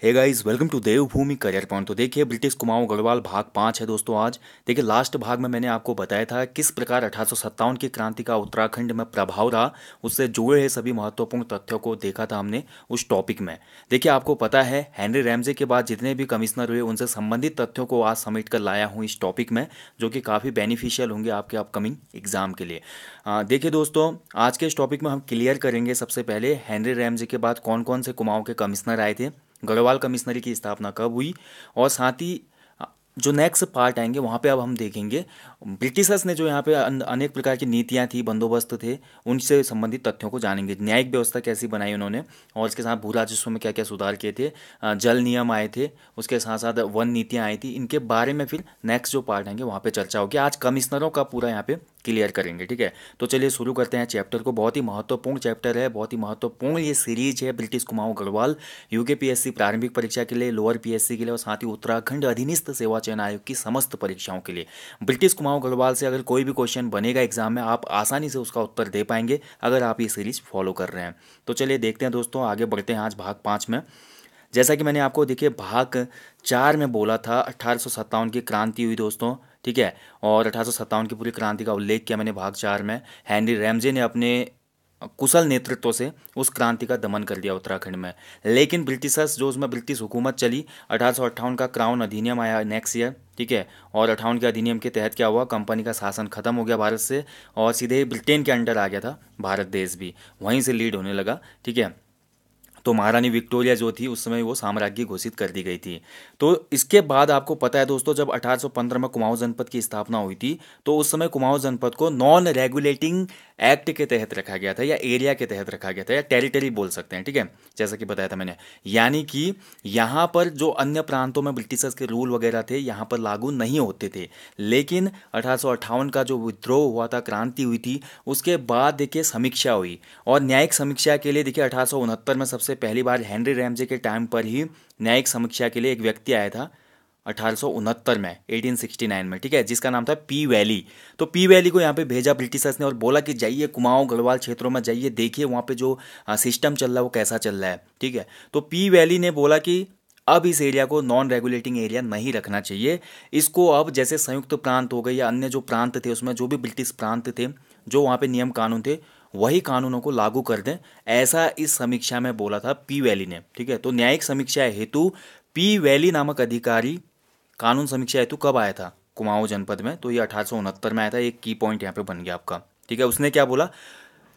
Hey guys welcome to Devbhoomi career point तो देखिए British Kumaon Garhwal भाग पाँच है दोस्तों आज। देखिए लास्ट भाग में मैंने आपको बताया था किस प्रकार अठारह सौ सत्तावन की क्रांति का उत्तराखंड में प्रभाव रहा, उससे जुड़े हुए सभी महत्वपूर्ण तथ्यों को देखा था हमने उस टॉपिक में। देखिए, आपको पता है हैंनरी रैमजे के बाद जितने भी कमिश्नर हुए, उनसे संबंधित तथ्यों को आज समेट कर लाया हूँ इस टॉपिक में, जो कि काफ़ी बेनिफिशियल होंगे आपके अपकमिंग एग्ज़ाम के लिए। देखिए दोस्तों, आज के इस टॉपिक में हम क्लियर करेंगे सबसे पहले हैंनरी रैमजे के बाद कौन कौन से कुमाऊं के कमिश्नर आए थे गढ़वाल कमिश्नरी की स्थापना कब हुई? और साथ ही जो नेक्स्ट पार्ट आएँगे, वहाँ पे अब हम देखेंगे। ब्रिटिशर्स ने जो यहाँ पे अनेक प्रकार की नीतियाँ थी, बंदोबस्त थे, उनसे संबंधित तथ्यों को जानेंगे। न्यायिक व्यवस्था कैसी बनाई उन्होंने, और इसके साथ भू राजस्व में क्या क्या सुधार किए थे जल नियम आए थे, उसके साथ साथ वन नीतियाँ आई थी, इनके बारे में फिर नेक्स्ट जो पार्ट आएँगे, वहाँ पर चर्चा होगी। आज कमिश्नरों का पूरा यहाँ पे क्लियर करेंगे, ठीक है? तो चलिए शुरू करते हैं चैप्टर को। बहुत ही महत्वपूर्ण चैप्टर है, बहुत ही महत्वपूर्ण ये सीरीज़ है British Kumaon Garhwal UK PSC प्रारंभिक परीक्षा के लिए लोअर पीएससी के लिए, और साथ ही उत्तराखंड अधीनस्थ सेवा चयन आयोग की समस्त परीक्षाओं के लिए। ब्रिटिश कुमाऊं गढ़वाल से अगर कोई भी क्वेश्चन बनेगा एग्ज़ाम में, आप आसानी से उसका उत्तर दे पाएँगे, अगर आप ये सीरीज़ फॉलो कर रहे हैं। तो चलिए देखते हैं दोस्तों, आगे बढ़ते हैं आज भाग पाँच में। जैसा कि मैंने आपको देखिए, भाग चार में बोला था अट्ठारह की क्रांति हुई दोस्तों, ठीक है? और अठारह सौ सत्तावन की पूरी क्रांति का उल्लेख किया मैंने भाग चार में। हैंनरी रैमजे ने अपने कुशल नेतृत्व से उस क्रांति का दमन कर दिया उत्तराखंड में। लेकिन ब्रिटिशर्स, जो उसमें ब्रिटिश हुकूमत चली, अठारह सौ अट्ठावन का क्राउन अधिनियम आया नेक्स्ट ईयर ठीक है? और अठावन के अधिनियम के तहत क्या हुआ? कंपनी का शासन खत्म हो गया भारत से और सीधे ब्रिटेन के अंडर आ गया था भारत देश भी। वहीं से लीड होने लगा, ठीक है? तो महारानी विक्टोरिया जो थी, उस समय वो साम्राज्य घोषित कर दी गई थी। तो इसके बाद आपको पता है दोस्तों, जब 1815 में कुमाऊं जनपद की स्थापना हुई थी तो उस समय कुमाऊं जनपद को नॉन रेगुलेटिंग एक्ट के तहत रखा गया था या एरिया के तहत रखा गया था, या टेरिटरी बोल सकते हैं, ठीक है? जैसा कि बताया था मैंने। यानी कि यहाँ पर जो अन्य प्रांतों में ब्रिटिशर्स के रूल वगैरह थे, यहाँ पर लागू नहीं होते थे। लेकिन अठारह सौ अट्ठावन का जो विद्रोह हुआ था, क्रांति हुई थी, उसके बाद देखिए समीक्षा हुई। और न्यायिक समीक्षा के लिए देखिए अठारह सौ उनहत्तर में सबसे पहली बार हेनरी रैमजे के टाइम पर ही न्यायिक समीक्षा के लिए एक व्यक्ति आया था अठारह में 1869 में, ठीक है, जिसका नाम था पी वैली। तो पी वैली को यहाँ पे भेजा ब्रिटिशर्स ने और बोला कि जाइए कुमाऊं गढ़वाल क्षेत्रों में जाइए, देखिए वहाँ पे जो सिस्टम चल रहा है वो कैसा चल रहा है, ठीक है। तो पी वैली ने बोला कि अब इस एरिया को नॉन रेगुलेटिंग एरिया नहीं रखना चाहिए, इसको अब जैसे संयुक्त प्रांत हो गए या अन्य जो प्रांत थे, उसमें जो भी ब्रिटिश प्रांत थे, जो वहाँ पे नियम कानून थे वही कानूनों को लागू कर दें, ऐसा इस समीक्षा में बोला था पी वैली ने, ठीक है? तो न्यायिक समीक्षा हेतु पी वैली नामक अधिकारी कानून समीक्षा हेतु कब आया था? कुमाऊं जनपद में तो ये अठारह सौ उनहत्तर में आया था, एक की पॉइंट यहाँ पे बन गया आपका, ठीक है? उसने क्या बोला?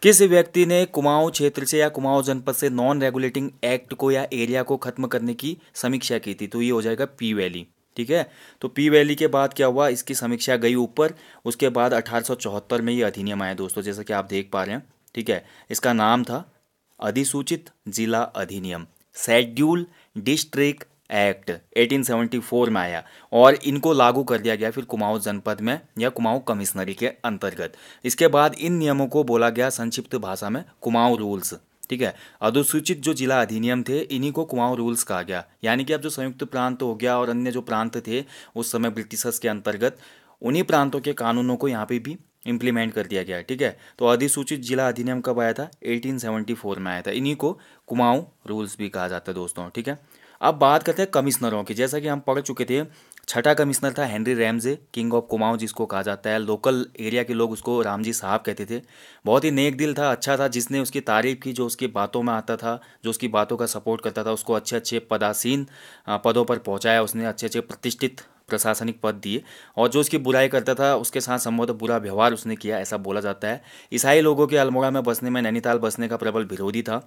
किस व्यक्ति ने कुमाऊं क्षेत्र से या कुमाऊं जनपद से नॉन रेगुलेटिंग एक्ट को या एरिया को खत्म करने की समीक्षा की थी? तो ये हो जाएगा पी वैली। ठीक है? तो पी वैली के बाद क्या हुआ? इसकी समीक्षा गई ऊपर। उसके बाद अठारह सौ चौहत्तर में ये अधिनियम आया दोस्तों, जैसा कि आप देख पा रहे हैं। ठीक है? इसका नाम था अधिसूचित जिला अधिनियम शेड्यूल डिस्ट्रिक्ट एक्ट 1874 में आया। और इनको लागू कर दिया गया फिर कुमाऊं जनपद में या कुमाऊं कमिश्नरी के अंतर्गत। इसके बाद इन नियमों को बोला गया संक्षिप्त भाषा में कुमाऊं रूल्स। ठीक है? अनुसूचित जो जिला अधिनियम थे, इन्हीं को कुमाऊं रूल्स कहा गया। यानी कि अब जो संयुक्त प्रांत हो गया और अन्य जो प्रांत थे, उस समय ब्रिटिशर्स के अंतर्गत, उन्हीं प्रांतों के कानूनों को यहाँ पे भी इम्प्लीमेंट कर दिया गया ठीक है? तो अधिसूचित जिला अधिनियम कब आया था? 1874 में आया था। इन्हीं को कुमाऊं रूल्स भी कहा जाता है दोस्तों, ठीक है? अब बात करते हैं कमिश्नरों की। जैसा कि हम पढ़ चुके थे छठा कमिश्नर था Henry Ramsay, king of Kumaon जिसको कहा जाता है। लोकल एरिया के लोग उसको रामजी साहब कहते थे। बहुत ही नेक दिल था अच्छा था, जिसने उसकी तारीफ़ की, जो उसकी बातों में आता था, जो उसकी बातों का सपोर्ट करता था, उसको अच्छे अच्छे पदासीन पदों पर पहुँचाया, उसने अच्छे अच्छे प्रतिष्ठित प्रशासनिक पद दिए। और जो उसकी बुराई करता था, उसके साथ संभवतः बुरा व्यवहार उसने किया, ऐसा बोला जाता है। ईसाई लोगों के अल्मोड़ा में बसने में नैनीताल बसने का प्रबल विरोधी था।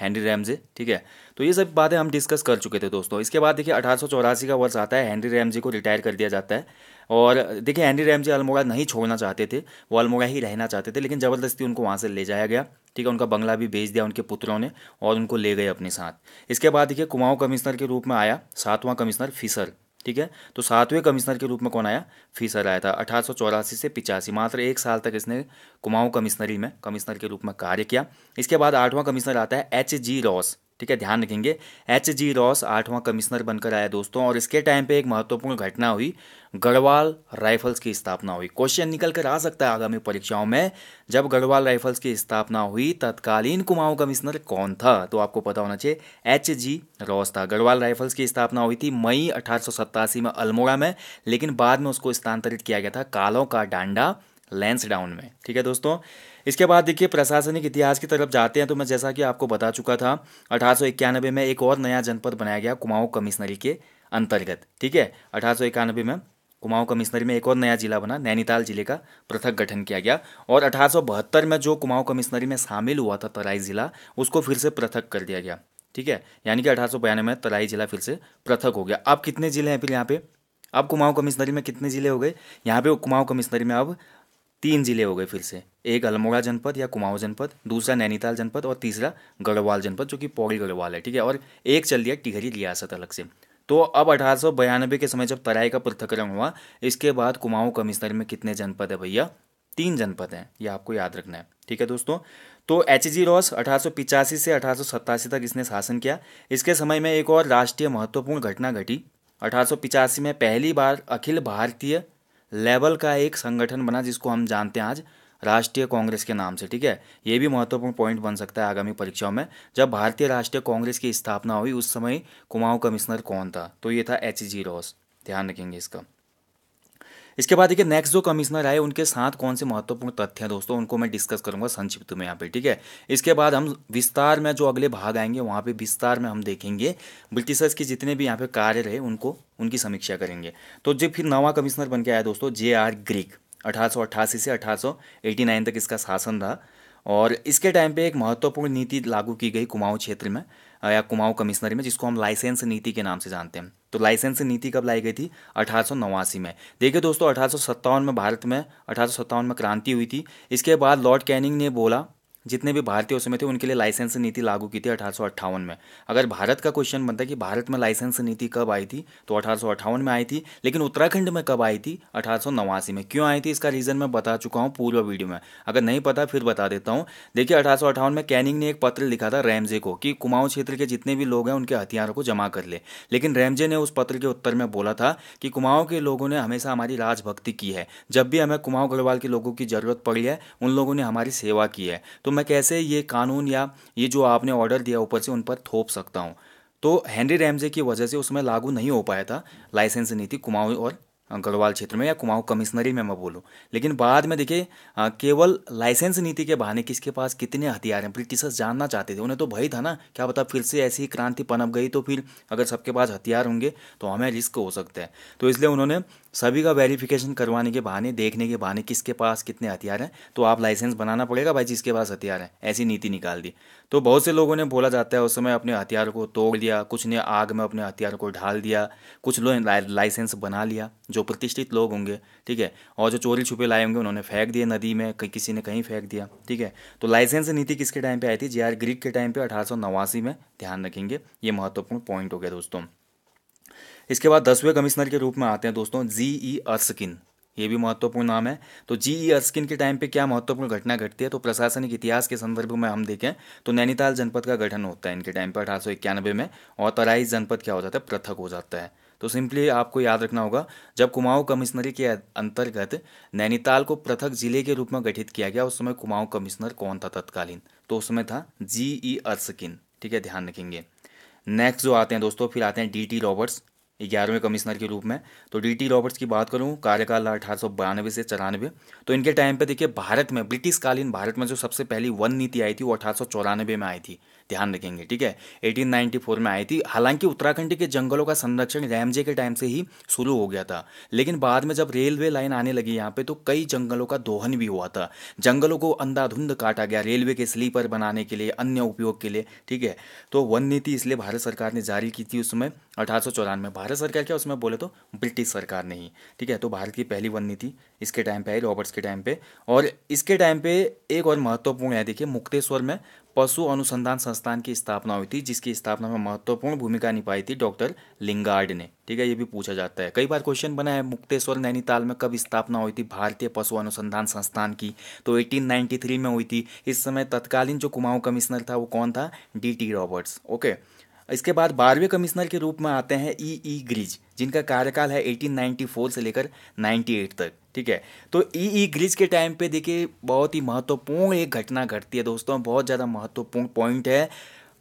हेनरी रैमजे ठीक है? तो ये सब बातें हम डिस्कस कर चुके थे दोस्तों। इसके बाद देखिए, अठारह सौ चौरासी का वर्ष आता है हैंनरी रैमजे को रिटायर कर दिया जाता है। और देखिए हैंनरी रैमजे अल्मोड़ा नहीं छोड़ना चाहते थे, वो अल्मोड़ा ही रहना चाहते थे, लेकिन ज़बरदस्ती उनको वहाँ से ले जाया गया। ठीक है, उनका बंगला भी भेज दिया उनके पुत्रों ने और उनको ले गए अपने साथ। इसके बाद देखिए, कुमाऊँ कमिश्नर के रूप में आया, सातवां कमिश्नर फिसर ठीक है? तो सातवें कमिश्नर के रूप में कौन आया? फीसर आया था। अठारह सौ चौरासी से पिचासी, मात्र एक साल तक इसने कुमाऊं कमिश्नरी में, कमिश्नर के रूप में कार्य किया। इसके बाद आठवां कमिश्नर आता है एच जी रॉस। ठीक है, ध्यान रखेंगे। एच जी रॉस आठवां कमिश्नर बनकर आया दोस्तों, और इसके टाइम पे एक महत्वपूर्ण घटना हुई। गढ़वाल राइफल्स की स्थापना हुई। क्वेश्चन निकल कर आ सकता है आगामी परीक्षाओं में। जब गढ़वाल राइफल्स की स्थापना हुई, तत्कालीन कुमाऊं कमिश्नर कौन था? तो आपको पता होना चाहिए एच जी रॉस था। गढ़वाल राइफल्स की स्थापना हुई थी मई अठारह में अल्मोड़ा में, लेकिन बाद में उसको स्थानांतरित किया गया था कालों का डांडा लेंस डाउन में। ठीक है दोस्तों इसके बाद देखिए, प्रशासनिक इतिहास की तरफ़ जाते हैं तो मैं जैसा कि आपको बता चुका था, अठारह सौ इक्यानवे में एक और नया जनपद बनाया गया, कुमाऊं कमिश्नरी के अंतर्गत। ठीक है? अठारह सौ इक्यानवे में कुमाऊं कमिश्नरी में एक और नया जिला बना, नैनीताल ज़िले का पृथक गठन किया गया और अठारह सौ बहत्तर में जो कुमाऊं कमिश्नरी में शामिल हुआ था तराई जिला, उसको फिर से पृथक कर दिया गया। ठीक है? यानी कि अठारह में तराई जिला फिर से पृथक हो गया। अब कितने ज़िले हैं फिर यहाँ पे? अब कुमाऊं कमिश्नरी में कितने ज़िले हो गए? यहाँ पे कुमाऊं कमिश्नरी में अब तीन ज़िले हो गए फिर से। एक अल्मोड़ा जनपद या कुमाऊं जनपद, दूसरा नैनीताल जनपद और तीसरा गढ़वाल जनपद, जो कि पौड़ी गढ़वाल है, ठीक है? और एक चल दिया टिहरी रियासत अलग से। तो अब अठारह के समय जब तराई का पृथकरण हुआ, इसके बाद कुमाऊं कमिश्नर में कितने जनपद है भैया? तीन जनपद हैं, ये आपको याद रखना है, ठीक है दोस्तों? तो एच जी रॉस अठारह से अठारह सौ सत्तासी तक इसने शासन किया। इसके समय में एक और राष्ट्रीय महत्वपूर्ण घटना घटी। अठारह में पहली बार अखिल भारतीय लेवल का एक संगठन बना जिसको हम जानते हैं आज राष्ट्रीय कांग्रेस के नाम से, ठीक है? ये भी महत्वपूर्ण पॉइंट बन सकता है आगामी परीक्षाओं में। जब भारतीय राष्ट्रीय कांग्रेस की स्थापना हुई, उस समय कुमाऊं कमिश्नर कौन था? तो ये था एच जी रॉस ध्यान रखेंगे इसका। इसके बाद देखिए नेक्स्ट जो कमिश्नर आए, उनके साथ कौन से महत्वपूर्ण तथ्य हैं दोस्तों? उनको मैं डिस्कस करूँगा संक्षिप्त में यहाँ पे, ठीक है? इसके बाद हम विस्तार में जो अगले भाग आएँगे, वहाँ पे विस्तार में हम देखेंगे, ब्रिटिशर्स के जितने भी यहाँ पे कार्य रहे, उनको, उनकी समीक्षा करेंगे। तो जो फिर नवा कमिश्नर बन के आया दोस्तों जे आर ग्रीक अठारह सौ अट्ठासी से अठारह तक इसका शासन रहा। और इसके टाइम पे एक महत्वपूर्ण नीति लागू की गई कुमाऊं क्षेत्र में, या कुमाऊं कमिश्नरी में, जिसको हम लाइसेंस नीति के नाम से जानते हैं। तो लाइसेंस नीति कब लाई गई थी? अठारह सौ नवासी में। देखिए दोस्तों, अठारह सौ सत्तावन में भारत में, अठारह सौ सत्तावन में क्रांति हुई थी। इसके बाद लॉर्ड कैनिंग ने बोला जितने भी भारतीय उस समय थे, उनके लिए लाइसेंस नीति लागू की थी अठारह सौ अट्ठावन में। अगर भारत का क्वेश्चन बनता है कि भारत में लाइसेंस नीति कब आई थी तो अठारह सौ अट्ठावन में आई थी, लेकिन उत्तराखंड में कब आई थी? अठारह सौ नवासी में। क्यों आई थी? इसका रीज़न मैं बता चुका हूँ पूर्व वीडियो में। अगर नहीं पता, फिर बता देता हूँ। देखिए, अठारह सौ अट्ठावन में कैनिंग ने एक पत्र लिखा था रैमजे को कि कुमाऊं क्षेत्र के जितने भी लोग हैं, उनके हथियारों को जमा कर ले। लेकिन रैमजे ने उस पत्र के उत्तर में बोला था कि कुमाऊं के लोगों ने हमेशा हमारी राजभक्ति की है। जब भी हमें कुमाऊं गढ़वाल के लोगों की ज़रूरत पड़ी है, उन लोगों ने हमारी सेवा की है। तो मैं कैसे ये कानून या ये जो आपने ऑर्डर दिया ऊपर से उन पर थोप सकता हूँ? तो हेनरी रैमजे की वजह से उसमें लागू नहीं हो पाया था लाइसेंस नीति कुमाऊँ और गढ़वाल क्षेत्र में या कुमाऊँ कमिश्नरी में मैं बोलूँ। लेकिन बाद में देखिए केवल लाइसेंस नीति के बहाने किसके पास कितने हथियार हैं? ब्रिटिशर्स जानना चाहते थे, उन्हें तो भय था ना। क्या बता फिर से ऐसी क्रांति पनप गई तो फिर अगर सबके पास हथियार होंगे तो हमें रिस्क हो सकता है। तो इसलिए उन्होंने सभी का वेरिफिकेशन करवाने के बहाने, देखने के बहाने किसके पास कितने हथियार हैं तो आप लाइसेंस बनाना पड़ेगा भाई जिसके पास हथियार है। ऐसी नीति निकाल दी। तो बहुत से लोगों ने बोला जाता है उस समय अपने हथियार को तोड़ दिया कुछ ने आग में अपने हथियार को ढाल दिया, कुछ लोग लाइसेंस बना लिया, जो प्रतिष्ठित लोग होंगे, ठीक है? और जो चोरी छुपे लाए होंगे, उन्होंने फेंक दिए नदी में किसी ने कहीं फेंक दिया, ठीक है? तो लाइसेंस नीति किसके टाइम पर आई थी? जे ग्रीक के टाइम पर अठारह सौ नवासी में, ध्यान रखेंगे, ये महत्वपूर्ण पॉइंट हो गया दोस्तों। इसके बाद दसवें कमिश्नर के रूप में आते हैं दोस्तों, जी ई अर्सकिन। ये भी महत्वपूर्ण नाम है। तो जी ई अर्सकिन के टाइम पे क्या महत्वपूर्ण घटना घटती है? तो प्रशासनिक इतिहास के संदर्भ में हम देखें तो नैनीताल जनपद का गठन होता है इनके टाइम पर अठारह में, और तराई जनपद क्या हो जाता है? पृथक हो जाता है। तो सिंपली आपको याद रखना होगा, जब कुमाऊं कमिश्नरी के अंतर्गत नैनीताल को पृथक ज़िले के रूप में गठित किया गया, उस समय कुमाऊं कमिश्नर कौन था तत्कालीन? तो उस समय था जी ई अर्सकिन। ठीक है, ध्यान रखेंगे। नेक्स्ट जो आते हैं दोस्तों, फिर आते हैं डी टी रॉबर्ट्स। ग्यारहवें कमिश्नर के रूप में। तो डी टी रॉबर्ट्स की बात करूँ, कार्यकाल अठारह से चौरानवे। तो इनके टाइम पे देखिए, भारत में ब्रिटिशकालीन भारत में जो सबसे पहली वन नीति आई थी, वो अठारह में आई थी। ध्यान रखेंगे, ठीक है? 1894 में आई थी। हालाँकि उत्तराखंड के जंगलों का संरक्षण रैमजे के टाइम से ही शुरू हो गया था। लेकिन बाद में जब रेलवे लाइन आने लगी यहाँ पे तो कई जंगलों का दोहन भी हुआ था। जंगलों को अंधाधुंध काटा गया रेलवे के स्लीपर बनाने के लिए, अन्य उपयोग के लिए, ठीक है? तो वन नीति इसलिए भारत सरकार ने जारी की थी उस समय, अठारह में। भारत सरकार क्या उसमें बोले तो ब्रिटिश सरकार ने ही, ठीक है? तो भारत की पहली वन नीति इसके टाइम पे आई, रॉबर्ट्स के टाइम पे। और इसके टाइम पे एक और महत्वपूर्ण है, देखिए, मुक्तेश्वर में पशु अनुसंधान संस्थान की स्थापना हुई थी, जिसकी स्थापना में महत्वपूर्ण भूमिका निभाई थी डॉक्टर लिंगार्ड ने। ठीक है, ये भी पूछा जाता है। कई बार क्वेश्चन बना है, मुक्तेश्वर नैनीताल में कब स्थापना हुई थी भारतीय पशु अनुसंधान संस्थान की? तो 1893 में हुई थी। इस समय तत्कालीन जो कुमाऊं कमिश्नर था, वो कौन था? D T Roberts. ओके, इसके बाद बारहवें कमिश्नर के रूप में आते हैं ई ई ग्रिज, जिनका कार्यकाल है 1894 से लेकर 98 तक। ठीक है? तो ई ई ग्रीस के टाइम पे देखिए, बहुत ही महत्वपूर्ण एक घटना घटती है दोस्तों, बहुत ज़्यादा महत्वपूर्ण पॉइंट है।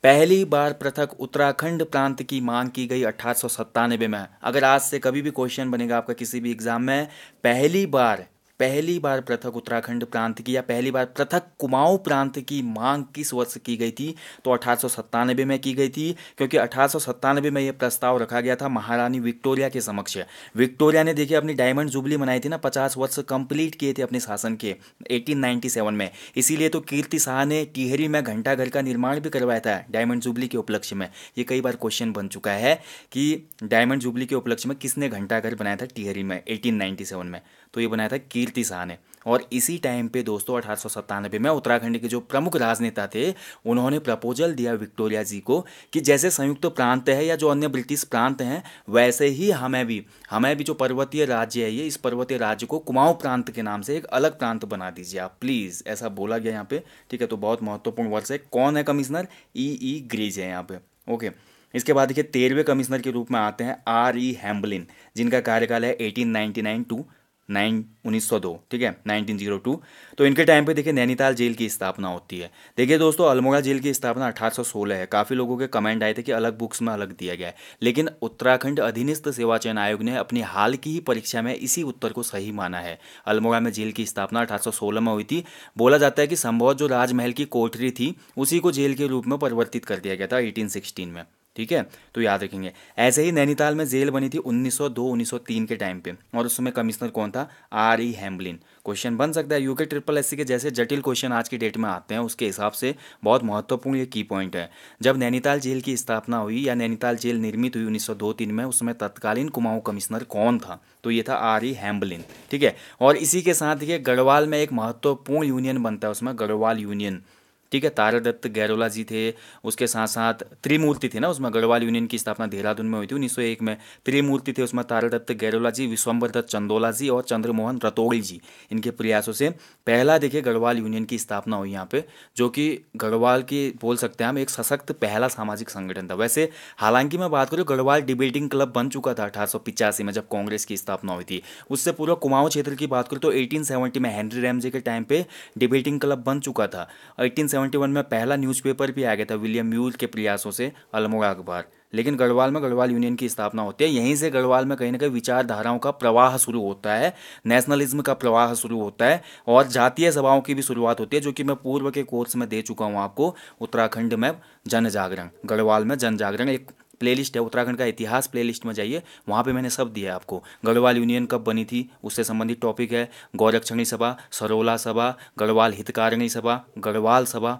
पहली बार पृथक उत्तराखंड प्रांत की मांग की गई अठारह सौ सत्तानबे में। अगर आज से कभी भी क्वेश्चन बनेगा आपका किसी भी एग्ज़ाम में, पहली बार पहली बार पृथक उत्तराखंड प्रांत की या पहली बार पृथक कुमाऊं प्रांत की मांग किस वर्ष की गई थी? तो अठारह सौ सत्तानवे में की गई थी, क्योंकि अठारह सौ सत्तानवे में यह प्रस्ताव रखा गया था महारानी विक्टोरिया के समक्ष। विक्टोरिया ने देखिए, अपनी डायमंड जुबली मनाई थी ना, पचास वर्ष कंप्लीट किए थे अपने शासन के 1897 में। इसीलिए तो कीर्ति शाह ने टिहरी में घंटा घर का निर्माण भी करवाया था, डायमंड जुबली के उपलक्ष्य में। ये कई बार क्वेश्चन बन चुका है कि डायमंड जुबली के उपलक्ष्य में किसने घंटा घर बनाया था टिहरी में एटीन में? तो ये बनाया था कीर्ति शाह ने। और इसी टाइम पे दोस्तों अठारह सौ सत्तानबे में उत्तराखंड के जो प्रमुख राजनेता थे, उन्होंने प्रपोजल दिया विक्टोरिया जी को कि जैसे संयुक्त तो प्रांत है या जो अन्य ब्रिटिश प्रांत हैं, वैसे ही हमें भी हमें भी जो पर्वतीय राज्य है ये इस पर्वतीय राज्य को कुमाऊं प्रांत के नाम से एक अलग प्रांत बना दीजिए आप, प्लीज़। ऐसा बोला गया यहाँ पे, ठीक है तो बहुत महत्वपूर्ण वर्ष है। कौन है कमिश्नर? ई. ई. ग्रीज है यहाँ पे, ओके। इसके बाद देखिए तेरहवें कमिश्नर के रूप में आते हैं आर. ई. हैम्बलिन, जिनका कार्यकाल है एटीन नाइन टू। नाइन उन्नीस सौ दो, ठीक है? Nineteen zero two. तो इनके टाइम पे देखिए नैनीताल जेल की स्थापना होती है। देखिए दोस्तों, अल्मोड़ा जेल की स्थापना अठारह सौ सोलह है। काफ़ी लोगों के कमेंट आए थे कि अलग बुक्स में अलग दिया गया है। लेकिन उत्तराखंड अधीनस्थ सेवा चयन आयोग ने अपनी हाल की ही परीक्षा में इसी उत्तर को सही माना है। अल्मोड़ा में जेल की स्थापना अठारह सौ सोलह में हुई थी। बोला जाता है कि संभव जो राजमहल की कोठरी थी, उसी को जेल के रूप में परिवर्तित कर दिया गया था एटीन में। ठीक है? तो याद रखेंगे। ऐसे ही नैनीताल में जेल बनी थी 1902-1903 के टाइम पे और उस समय कमिश्नर कौन था? आर ई हेम्बलिन क्वेश्चन बन सकता है यूके ट्रिपल एससी के जैसे जटिल क्वेश्चन आज की डेट में आते हैं, उसके हिसाब से बहुत महत्वपूर्ण ये की पॉइंट है। जब नैनीताल जेल की स्थापना हुई या नैनीताल जेल निर्मित हुई उन्नीस सौ में, उसमें तत्कालीन कुमाऊं कमिश्नर कौन था? तो ये था आर ई हेम्बलिन ठीक है? और इसी के साथ ये गढ़वाल में एक महत्वपूर्ण यूनियन बनता है उसमें, गढ़वाल यूनियन ठीक है, तारादत्त गैरोला जी थे, उसके साथ साथ त्रिमूर्ति थे ना, उसमें गढ़वाल यूनियन की स्थापना देहरादून में हुई थी, उन्नीस सौ एक में। त्रिमूर्ति थे, उसमें तारादत्त गैरोला जी विश्वम्बर दत्त चंदोला जी और चंद्रमोहन रतोड़ी जी इनके प्रयासों से। पहला देखिए, गढ़वाल यूनियन की स्थापना हुई यहाँ पे, जो कि गढ़वाल की, बोल सकते हैं हम, एक सशक्त पहला सामाजिक संगठन था। वैसे, हालाँकि मैं बात करूँ, गढ़वाल डिबेटिंग क्लब बन चुका था अठारह में, जब कांग्रेस की स्थापना हुई थी। उससे पूर्व कुमाऊं क्षेत्र की बात करूँ तो एटीन में हेनरी रैमजे के टाइम पे डिबेटिंग क्लब बन चुका था। एटीन 1871 में पहला न्यूज़पेपर भी आ गया था विलियम म्यूल के प्रयासों से अल्मोड़ा अखबार लेकिन गढ़वाल में गढ़वाल यूनियन की स्थापना होती है। यहीं से गढ़वाल में कहीं ना कहीं विचारधाराओं का प्रवाह शुरू होता है नेशनलिज्म का प्रवाह शुरू होता है और जातीय सभाओं की भी शुरुआत होती है, जो कि मैं पूर्व के कोर्स में दे चुका हूँ आपको, उत्तराखंड में जन जागरण गढ़वाल में जन जागरण एक प्लेलिस्ट है, उत्तराखंड का इतिहास प्लेलिस्ट में जाइए, वहाँ पे मैंने सब दिया है आपको। गढ़वाल यूनियन कब बनी थी, उससे संबंधित टॉपिक है, गौरक्षणी सभा, सरोला सभा, गढ़वाल हितकारिणी सभा, गढ़वाल सभा,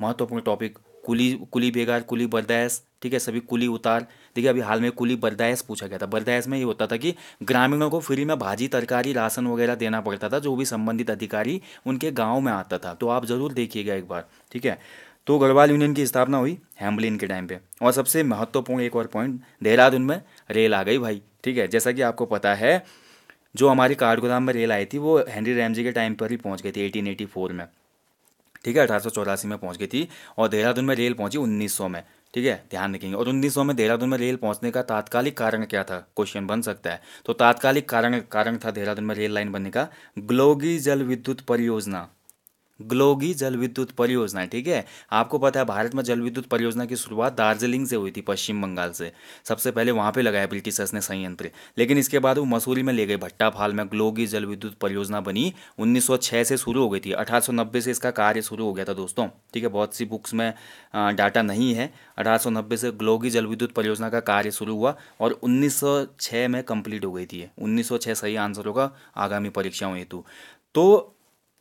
महत्वपूर्ण टॉपिक कुली कुली बेगार कुली बर्दायस, ठीक है, सभी कुली उतार। देखिए, अभी हाल में कुली बर्दायस पूछा गया था। बर्दायस में ये होता था कि ग्रामीणों को फ्री में भाजी, तरकारी, राशन वगैरह देना पड़ता था, जो भी संबंधित अधिकारी उनके गाँव में आता था। तो आप ज़रूर देखिएगा एक बार, ठीक है? तो गढ़वाल यूनियन की स्थापना हुई हेम्बलिन के टाइम पे। और सबसे महत्वपूर्ण एक और पॉइंट देहरादून में रेल आ गई भाई, ठीक है? जैसा कि आपको पता है, जो हमारी काठगोदाम में रेल आई थी, वो हेनरी रैमजी के टाइम पर ही पहुँच गई थी एटीन एटी फोर में। ठीक है? अठारह सौ चौरासी में पहुँच गई थी और देहरादून में रेल पहुँची उन्नीस सौ में, ठीक है? ध्यान रखेंगे। और उन्नीस सौ में देहरादून में रेल पहुँचने का तात्कालिक कारण क्या था? क्वेश्चन बन सकता है। तो तात्कालिक कारण कारण था देहरादून में रेल लाइन बनने का, ग्लोगी जल विद्युत परियोजना। ग्लोगी जल विद्युत परियोजना, ठीक है? आपको पता है, भारत में जल विद्युत परियोजना की शुरुआत दार्जिलिंग से हुई थी, पश्चिम बंगाल से। सबसे पहले वहाँ पे लगाया ब्रिटिशर्स ने संयंत्र। लेकिन इसके बाद वो मसूरी में ले गए भट्टा फाल में ग्लोगी जल विद्युत परियोजना बनी। 1906 से शुरू हो गई थी 1890 से इसका कार्य शुरू हो गया था, दोस्तों। ठीक है, बहुत सी बुक्स में डाटा नहीं है। अठारह सौ नब्बे से ग्लोगी जल विद्युत परियोजना का कार्य शुरू हुआ और उन्नीस सौ छः में कंप्लीट हो गई थी उन्नीस सौ छः सही आंसर होगा आगामी परीक्षाओं हेतु। तो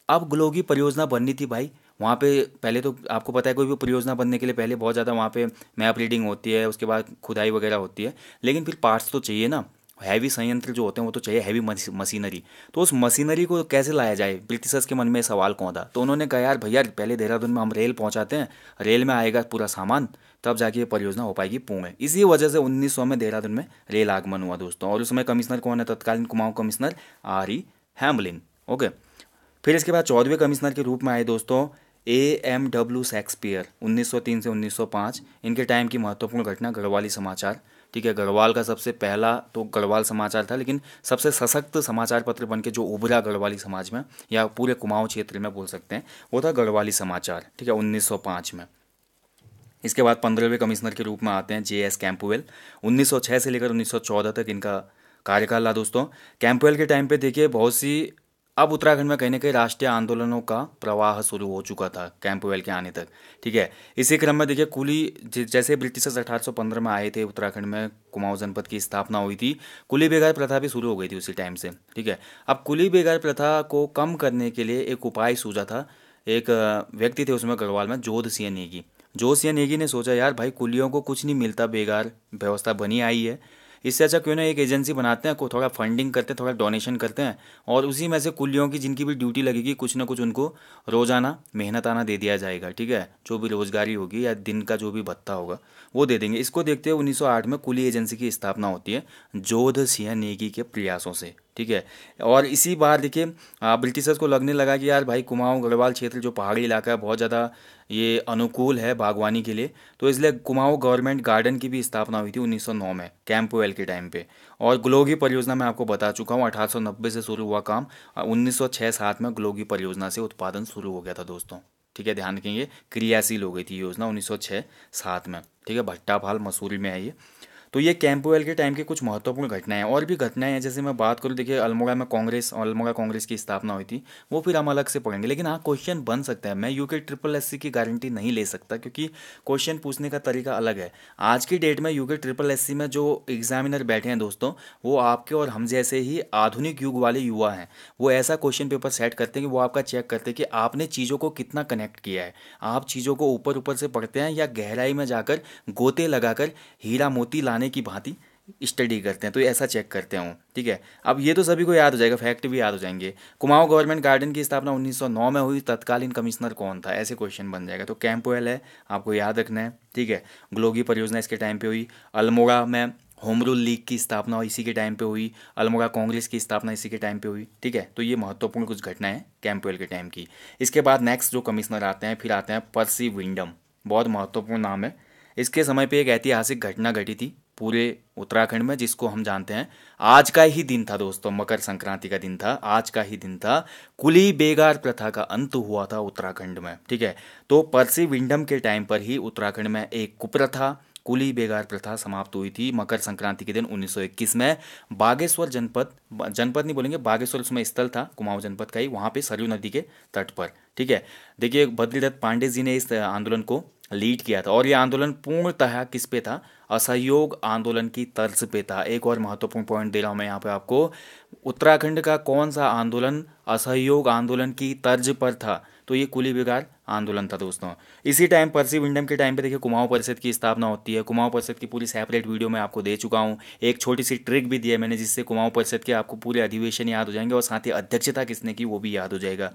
अब ग्लोगी परियोजना बननी थी भाई। वहाँ पे पहले तो आपको पता है कोई भी परियोजना बनने के लिए पहले बहुत ज़्यादा वहाँ पे मैप रीडिंग होती है, उसके बाद खुदाई वगैरह होती है। लेकिन फिर पार्ट्स तो चाहिए ना। हैवी संयंत्र जो होते हैं वो तो चाहिए हैवी मशीनरी तो उस मशीनरी को कैसे लाया जाए? ब्रिटिशर्स के मन में सवाल कौन था? तो उन्होंने कहा, यार भैया, पहले देहरादून में हम रेल पहुंचाते हैं। रेल में आएगा पूरा सामान, तब जाके ये परियोजना हो पाएगी पूर्ण इसी वजह से उन्नीस सौ में देहरादून में रेल आगमन हुआ दोस्तों। और उसमें कमिश्नर कौन है? तत्कालीन Kumaon commissioner R E Hamlin. Okay? फिर इसके बाद चौदहवें कमिश्नर के रूप में आए दोस्तों ए एम डब्ल्यू शेक्सपियर 1903 से 1905 इनके टाइम की महत्वपूर्ण घटना गढ़वाली समाचार। ठीक है, गढ़वाल का सबसे पहला तो गढ़वाल समाचार था, लेकिन सबसे सशक्त समाचार पत्र बन के जो उभरा गढ़वाली समाज में, या पूरे कुमाऊं क्षेत्र में बोल सकते हैं, वो था गढ़वाली समाचार। ठीक है 1905 में। इसके बाद पंद्रहवें कमिश्नर के रूप में आते हैं जे एस कैंपुएल 1906 से लेकर 1914 तक इनका कार्यकाल रहा दोस्तों। कैंपुएल के टाइम पे देखिए, बहुत सी अब उत्तराखंड में कहीं ना कहीं राष्ट्रीय आंदोलनों का प्रवाह शुरू हो चुका था कैंपवेल के आने तक, ठीक है? इसी क्रम में देखिए, कुली जैसे ब्रिटिशर्स 1815 में आए थे उत्तराखंड में, कुमाऊं जनपद की स्थापना हुई थी, कुली बेगार प्रथा भी शुरू हो गई थी उसी टाइम से, ठीक है? अब कुली बेगार प्रथा को कम करने के लिए एक उपाय सूझा था, एक व्यक्ति थे उसमें गढ़वाल में, जोध सिंह नेगी। जोध सिंह नेगी ने सोचा, यार भाई, कुलियों को कुछ नहीं मिलता बेगार व्यवस्था बनी आई है इससे अच्छा क्यों ना एक एजेंसी बनाते हैं, को थोड़ा फंडिंग करते हैं, थोड़ा डोनेशन करते हैं, और उसी में से कुलियों की जिनकी भी ड्यूटी लगेगी, कुछ ना कुछ उनको रोज़ाना मेहनत आना दे दिया जाएगा, ठीक है? जो भी रोज़गारी होगी या दिन का जो भी भत्ता होगा, वो दे देंगे। इसको देखते हुए उन्नीस सौ आठ में कुली एजेंसी की स्थापना होती है जोध सिंह नेगी के प्रयासों से। ठीक है? और इसी बार देखिए ब्रिटिशर्स को लगने लगा कि यार भाई कुमाऊं गढ़वाल क्षेत्र जो पहाड़ी इलाका है, बहुत ज़्यादा ये अनुकूल है बागवानी के लिए। तो इसलिए कुमाऊं गवर्नमेंट गार्डन की भी स्थापना हुई थी 1909 में कैंपोवेल के टाइम पे। और ग्लोगी परियोजना मैं आपको बता चुका हूँ, अठारह सौ नब्बे से शुरू हुआ काम उन्नीस सौ सात में ग्लोगी परियोजना से उत्पादन शुरू हो गया था दोस्तों। ठीक है? ध्यान रखेंगे क्रियाशील हो गई थी योजना उन्नीस सौ सात में। ठीक है? भट्टाफाल मसूरी में है ये। तो ये कैंपोवेल के टाइम की कुछ महत्वपूर्ण घटनाएँ और भी घटनाएँ हैं, जैसे मैं बात करूँ, देखिए, अल्मोड़ा में कांग्रेस, अल्मोड़ा कांग्रेस की स्थापना हुई थी, वो फिर हम अलग से पढ़ेंगे। लेकिन हाँ क्वेश्चन बन सकता है। मैं यूके ट्रिपल एससी की गारंटी नहीं ले सकता, क्योंकि क्वेश्चन पूछने का तरीका अलग है। आज की डेट में यूके ट्रिपल एससी में जो एग्जामिनर बैठे हैं दोस्तों, वो आपके और हम जैसे ही आधुनिक युग वाले युवा हैं, वो ऐसा क्वेश्चन पेपर सेट करते हैं कि वो आपका चेक करते हैं कि आपने चीज़ों को कितना कनेक्ट किया है। आप चीज़ों को ऊपर ऊपर से पढ़ते हैं या गहराई में जाकर गोते लगाकर हीरा मोती लाने की भांति स्टडी करते हैं तो ऐसा चेक करते हूँ ठीक है? अब ये तो सभी को याद हो जाएगा फैक्ट भी याद हो जाएँगे। कुमाऊं गवर्नमेंट गार्डन की स्थापना 1909 में हुई, तत्कालीन कमिश्नर कौन था? ऐसे क्वेश्चन बन जाएगा। तो कैंपोएल है, आपको याद रखना है, ठीक है? ग्लोगी परियोजना इसके टाइम पे हुई अल्मोड़ा में होम रूल लीग की स्थापना इसी के टाइम पे हुई अल्मोड़ा कांग्रेस की स्थापना इसी के टाइम पे हुई, ठीक है? तो ये महत्वपूर्ण कुछ घटनाएँ कैंपोएल के टाइम की। इसके बाद नेक्स्ट जो कमिश्नर आते हैं, फिर आते हैं पर्सी विंडम बहुत महत्वपूर्ण नाम है। इसके समय पे एक ऐतिहासिक घटना घटी थी पूरे उत्तराखंड में, जिसको हम जानते हैं। आज का ही दिन था दोस्तों, मकर संक्रांति का दिन था। आज का ही दिन था। कुली बेगार प्रथा का अंत हुआ था उत्तराखंड में, ठीक है? तो परसी विंडम के टाइम पर ही उत्तराखंड में एक कुप्रथा, कुली बेगार प्रथा समाप्त हुई थी मकर संक्रांति के दिन 1921 में। बागेश्वर जनपद जनपद नहीं बोलेंगे, बागेश्वर उसमें स्थल था, कुमाऊं जनपद का ही, वहाँ पे सरयू नदी के तट पर, ठीक है? देखिए, बद्रीदत्त पांडे जी ने इस आंदोलन को लीड किया था और ये आंदोलन पूर्णतः किस पे था? असहयोग आंदोलन की तर्ज पे था। एक और महत्वपूर्ण पॉइंट दे रहा हूँ मैं यहाँ पे आपको। उत्तराखंड का कौन सा आंदोलन असहयोग आंदोलन की तर्ज पर था? तो ये कुली बिगाड़ आंदोलन था दोस्तों। इसी टाइम परसी विंडम के टाइम पे देखिए कुमाऊं परिषद की स्थापना होती है। कुमाऊं परिषद की पूरी सेपरेट वीडियो मैं आपको दे चुका हूँ। एक छोटी सी ट्रिक भी दी है मैंने, जिससे कुमाऊं परिषद के आपको पूरे अधिवेशन याद हो जाएँगे और साथ ही अध्यक्षता किसने की वो भी याद हो जाएगा।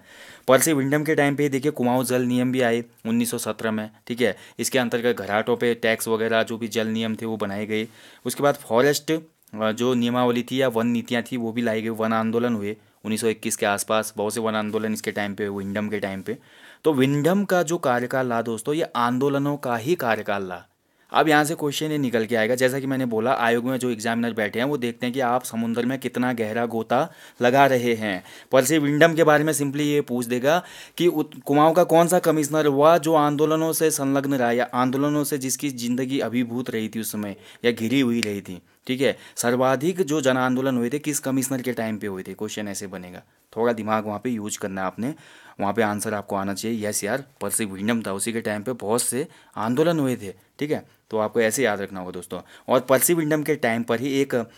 परसी विंडम के टाइम पर देखिए कुमाऊं जल नियम भी आए उन्नीस सौ सत्रह में, ठीक है? इसके अंतर्गत घराटों पर टैक्स वगैरह जो भी जल नियम थे वो बनाए गए। उसके बाद फॉरेस्ट जो नियमावली थी या वन नीतियाँ थी वो भी लाई गई। वन आंदोलन हुए 1921 के आसपास, बहुत से वन आंदोलन इसके टाइम पे हुए विंडम के टाइम पे। तो विंडम का जो कार्यकाल रहा दोस्तों, ये आंदोलनों का ही कार्यकाल रहा। अब यहाँ से क्वेश्चन ये निकल के आएगा, जैसा कि मैंने बोला, आयोग में जो एग्जामिनर बैठे हैं, वो देखते हैं कि आप समुद्र में कितना गहरा गोता लगा रहे हैं। पर से विंडम के बारे में सिंपली ये पूछ देगा कि कुमाऊं का कौन सा कमिश्नर हुआ जो आंदोलनों से संलग्न रहा या आंदोलनों से जिसकी ज़िंदगी अभिभूत रही थी उस समय या घिरी हुई रही थी। ठीक है? सर्वाधिक जो जन आंदोलन हुए थे, किस कमिश्नर के टाइम पे हुए थे? क्वेश्चन ऐसे बनेगा। थोड़ा दिमाग वहाँ पे यूज़ करना है आपने। वहाँ पे आंसर आपको आना चाहिए। यस यार परसी विंडम था, उसी के टाइम पे बहुत से आंदोलन हुए थे, ठीक है? तो आपको ऐसे याद रखना होगा दोस्तों। और परसी विंडम के टाइम पर ही एक